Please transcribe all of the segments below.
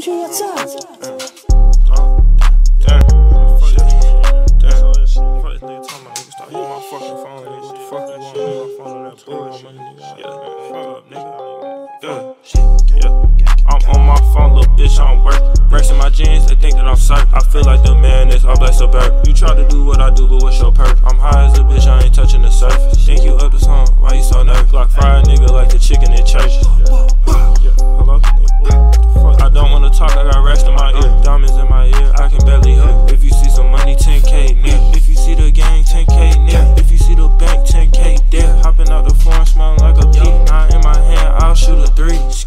Andrew, what's up? Damn. Fuck this nigga. Fuck this nigga talking about nigga. Stop hitting my fucking phone. Nigga. What the fuck you want on my phone on that bullshit? Yeah, fuck up, nigga. Yeah. Yeah. I'm on my phone, little bitch, I'm work. Racing my jeans, they think that I'm psych. I feel like the man is all black suburb. You try to do what I do, but what's your perk? I'm high as a bitch, I ain't touching the surface. Think you up to something, why you so nervous? Glock fried nigga like the chicken in church.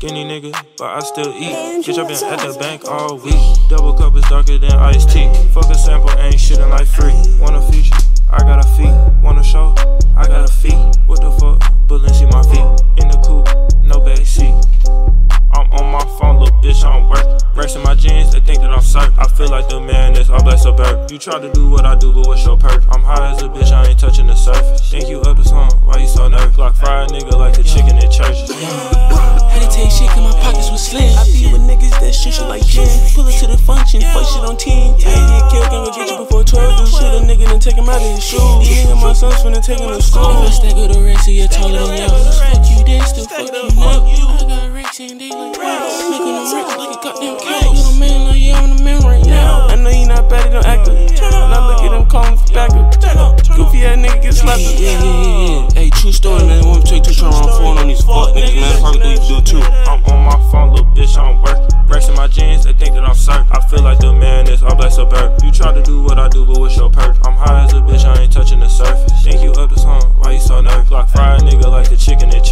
Skinny nigga, but I still eat. Bitch, I been at the bank all week. Double cup is darker than iced tea. Fuck a sample, ain't shitting like free. Want a feature? I got a fee. Want a show? I got a fee. What the fuck? Balenci my feet. In the coupe, no back seat. I'm on my phone, little bitch, I'm work. Racing my jeans, they think that I'm psych. I feel like the man is all black suburb. You try to do what I do, but what's your perk? I'm high as a bitch, I ain't touching the surface. Think you up Had shit cause my pockets was slim. I be with niggas that shoot shit like gin. Pull it to the function, fuck shit on 10. Yeah, get killed, gon' get you before 12. Do shoot a nigga, then take him out of his shoes. These nigga, my son's finna take him to school. If I stack of the he get taller than y'all. Fuck you, then still fuck you now. I got racks and they like racks. Making them racks like a goddamn cow. Little man, like yeah, I'm the man right now. I know you not bad, you don't act up. Now look at them calling for backup. Goofy ass nigga get slapped. Yeah, yeah, yeah, yeah. Hey, true story, man. Do too. I'm on my phone, little bitch, I'm work. Racing my jeans, they think that I'm psych. I feel like the man is all black suburb. You try to do what I do, but what's your perk? I'm high as a bitch, I ain't touching the surface. Think you up to something, why you so nervous? Glock fried nigga like the chicken in